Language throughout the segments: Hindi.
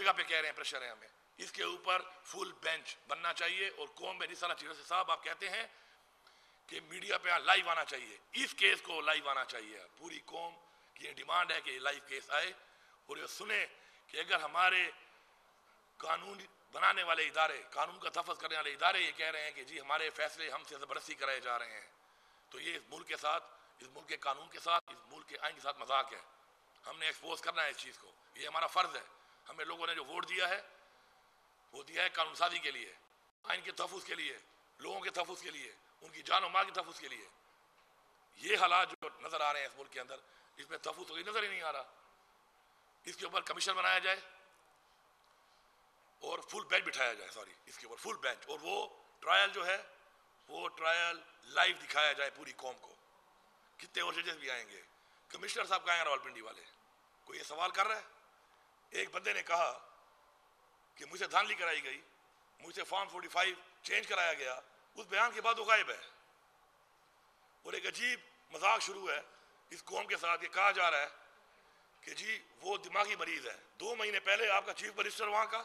जगह पे कह रहे हैं प्रेशर है हमें। इसके ऊपर फुल बेंच बनना चाहिए और कौम में तरह चीज़ों से साहब आप कहते हैं कि मीडिया पे लाइव आना चाहिए। इस केस को लाइव आना चाहिए। पूरी कौम की ये डिमांड है कि लाइव केस आए और ये सुने कि अगर हमारे कानून बनाने वाले इदारे, कानून का तफज करने वाले इदारे ये कह रहे हैं कि जी हमारे फैसले हमसे ज़बरदस्ती कराए जा रहे हैं तो ये इस मुल्क के साथ, इस मुल्क के कानून के साथ, इस मुल्क के आइन के साथ मज़ाक है। हमने एक्सपोज करना है इस चीज़ को। ये हमारा फ़र्ज़ है। हमें लोगों ने जो वोट दिया है, वो दिया है कानून साजी के लिए, आइन के तहफ़ के लिए, लोगों के तहफ़ के लिए, उनकी जान और माँ के तहफ़ के लिए। ये हालात जो नज़र आ रहे हैं इस मुल्क के अंदर, इसमें तहफ़ तो नज़र ही नहीं आ रहा। इसके ऊपर कमीशन बनाया जाए और फुल बेंच बिठाया जाए सॉरी इसके ऊपर फुल बेंच। और वो ट्रायल जो है, वो ट्रायल लाइव दिखाया जाए पूरी कौम को। कितने और जजेस भी आएँगे। कमिश्नर साहब कहाँ हैं रावलपिंडी वाले? कोई ये सवाल कर रहा है? एक बंदे ने कहा कि मुझसे धांधली कराई गई, मुझसे फॉर्म 45 चेंज कराया गया, उस बयान के बाद वो गायब है। और एक अजीब मज़ाक शुरू है इस कौम के साथ ये कहा जा रहा है कि जी, वो दिमागी मरीज़ है। दो महीने पहले आपका चीफ मिनिस्टर वहाँ का,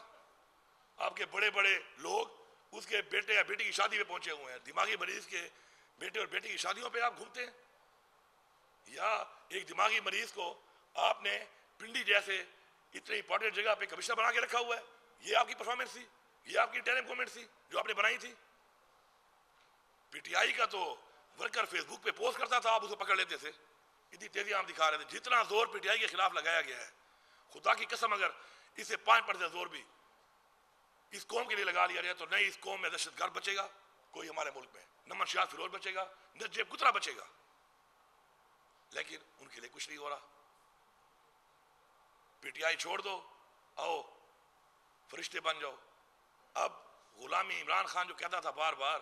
आपके बड़े बड़े लोग उसके बेटे या बेटी की शादी में पहुँचे हुए हैं। दिमागी मरीज़ के बेटे और बेटी की शादियों पे आप घूमते हैं। या एक दिमागी मरीज़ को आपने पिंडी जैसे इतने इंपॉर्टेंट जगह पे कमिश्नर बना के रखा हुआ है। ये आपकी परफॉर्मेंस थी, ये आपकी टेरम गवर्नमेंट थी, जो आपने बनाई थी। पीटीआई का तो वर्कर फेसबुक पे पोस्ट करता था, आप उसको पकड़ लेते थे। इतनी तेज़ी हम दिखा रहे थे, जितना ज़ोर पीटीआई के खिलाफ लगाया गया है। खुदा की कसम, अगर इसे पाँच परसेंट ज़ोर भी इस कौम के लिए लगा लिया जाए तो नहीं, इस कौम में दहशत गर्द बचेगा, कोई हमारे मुल्क में। न मनशियात फिरोज बचेगा, न जेब कुतरा बचेगा। लेकिन उनके लिए कुछ नहीं हो रहा। पीटीआई छोड़ दो, आओ, फरिश्ते बन जाओ। अब गुलामी इमरान खान जो कहता था बार बार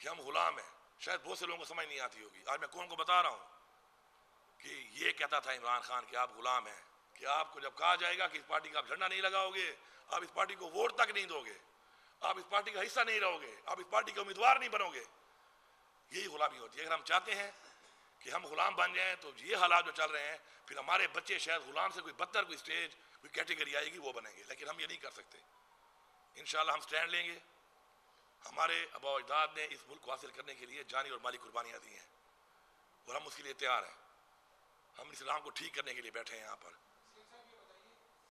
कि हम गुलाम हैं, शायद बहुत से लोगों को समझ नहीं आती होगी। आज मैं कौन को बता रहा हूँ कि ये कहता था इमरान खान कि आप गुलाम हैं, कि आपको जब कहा जाएगा कि इस पार्टी का आप झंडा नहीं लगाओगे, आप इस पार्टी को वोट तक नहीं दोगे, आप इस पार्टी का हिस्सा नहीं रहोगे, आप इस पार्टी के उम्मीदवार नहीं बनोगे, यही गुलामी होती है। अगर हम चाहते हैं कि हम गुलाम बन जाएँ तो ये हालात जो चल रहे हैं, फिर हमारे बच्चे शायद गुलाम से कोई बदतर, कोई स्टेज, कोई कैटेगरी आएगी, वो बनेंगे। लेकिन हम ये नहीं कर सकते। इन हम स्टैंड लेंगे। हमारे अबा अजदाद ने इस मुल्क को हासिल करने के लिए जानी और माली कुर्बानियाँ दी हैं। और हम उसके लिए तैयार हैं। हम इस्लाम को ठीक करने के लिए बैठे हैं यहाँ पर।